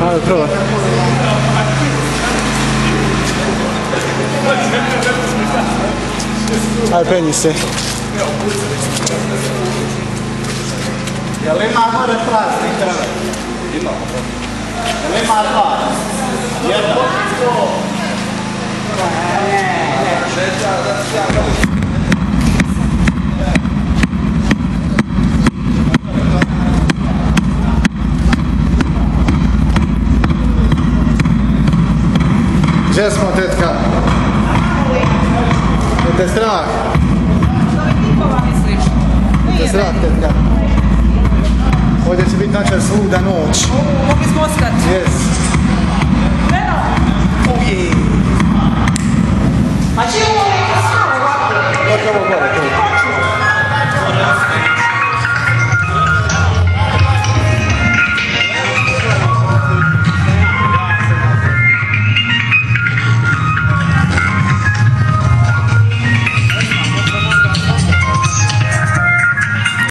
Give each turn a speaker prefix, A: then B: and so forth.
A: Ah, eu trovo. Aj penji se.
B: Jel ima gore praznika? Além Jel ima dva? Jedna.
A: Gdje smo, tetka? Je te strah? Je te strah, tetka? Ovdje će biti način svuda noć.
C: Mogli smo oskat.
A: Yes.